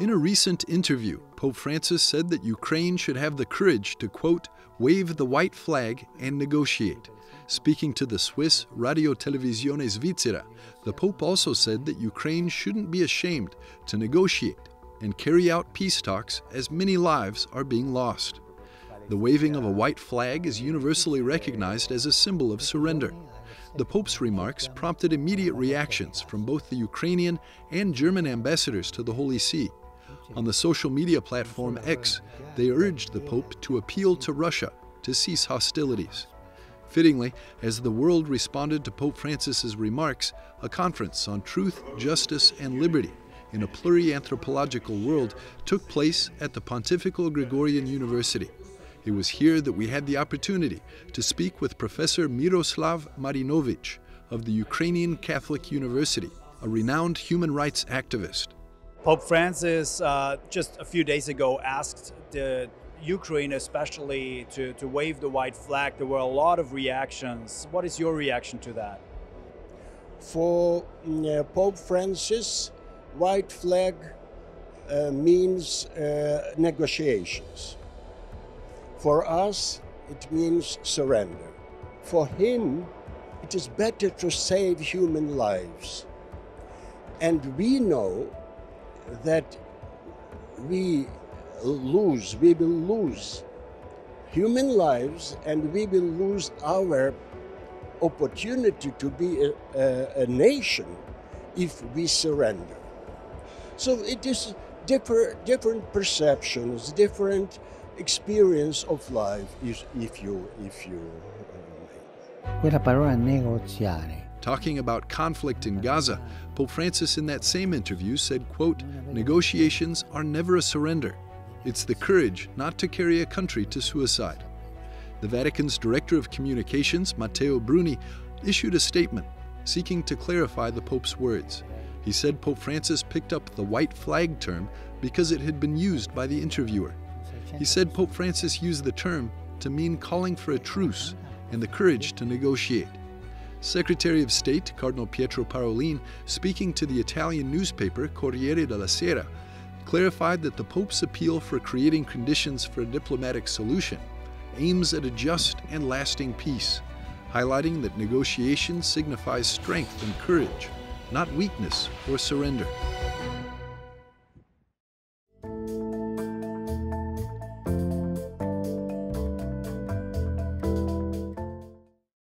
In a recent interview, Pope Francis said that Ukraine should have the courage to, quote, wave the white flag and negotiate. Speaking to the Swiss Radio Televisione Svizzera, the Pope also said that Ukraine shouldn't be ashamed to negotiate and carry out peace talks as many lives are being lost. The waving of a white flag is universally recognized as a symbol of surrender. The Pope's remarks prompted immediate reactions from both the Ukrainian and German ambassadors to the Holy See. On the social media platform X, they urged the Pope to appeal to Russia to cease hostilities. Fittingly, as the world responded to Pope Francis's remarks, a conference on truth, justice, and liberty in a plurianthropological world took place at the Pontifical Gregorian University. It was here that we had the opportunity to speak with Professor Myroslav Marynovych of the Ukrainian Catholic University, a renowned human rights activist. Pope Francis uh, just a few days ago asked the Ukraine, especially, to, to wave the white flag. There were a lot of reactions. What is your reaction to that? For uh, Pope Francis, white flag uh, means uh, negotiations. For us, it means surrender. For him, it is better to save human lives. And we know that we lose, we will lose human lives and we will lose our opportunity to be a, a, a nation if we surrender. So it is different, different perceptions, different experience of life if, if you, if you uh, Quella parola negoziare Talking about conflict in Gaza, Pope Francis in that same interview said, quote, negotiations are never a surrender. It's the courage not to carry a country to suicide. The Vatican's Director of Communications, Matteo Bruni, issued a statement seeking to clarify the Pope's words. He said Pope Francis picked up the white flag term because it had been used by the interviewer. He said Pope Francis used the term to mean calling for a truce and the courage to negotiate. Secretary of State Cardinal Pietro Parolin, speaking to the Italian newspaper Corriere della Sera, clarified that the Pope's appeal for creating conditions for a diplomatic solution aims at a just and lasting peace, highlighting that negotiation signifies strength and courage, not weakness or surrender.